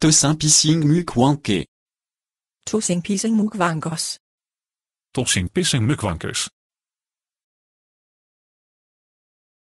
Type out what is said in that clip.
Tosin pissing mukwanke. Tosin pissing mukwankers. Tosin pissing mukwankers.